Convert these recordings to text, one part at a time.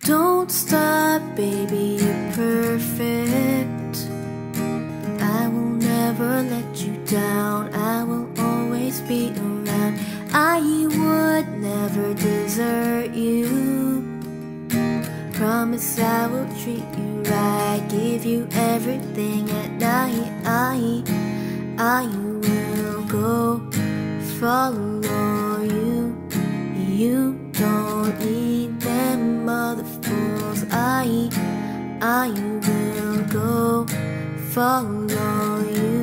Don't stop, baby, you're perfect. I will never let you down, I will always be around. I would never desert you. Promise I will treat you right, give you everything at night. I, I will go follow I, will go follow. You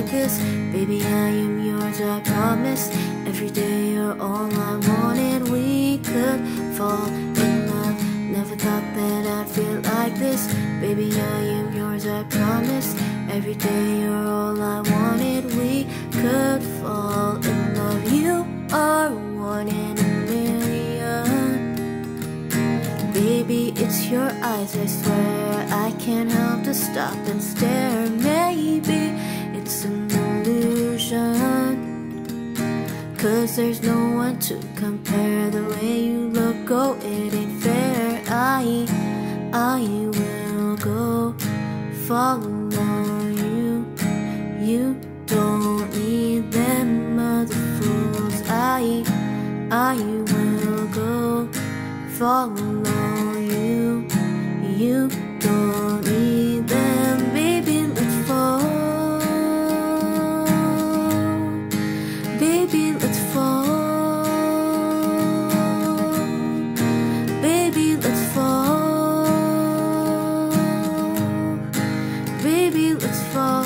like this. Baby, I am yours, I promise. Every day you're all I wanted. We could fall in love. Never thought that I'd feel like this. Baby, I am yours, I promise. Every day you're all I wanted. We could fall in love. You are one in a million. Baby, it's your eyes, I swear. I can't help to stop and stare. Maybe it's an illusion. Cause there's no one to compare. The way you look, oh, it ain't fair. I, I will go follow you. You don't need them other fools. I, I will go follow baby. Let's fall.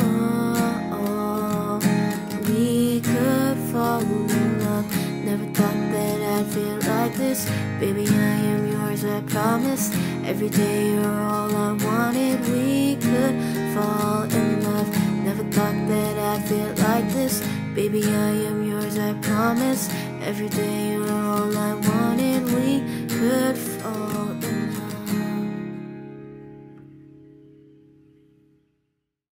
We could fall in love. Never thought that I'd feel like this. Baby, I am yours, I promise. Every day you're all I wanted. We could fall in love. Never thought that I'd feel like this. Baby, I am yours, I promise. Every day you're all I wanted. We could fall in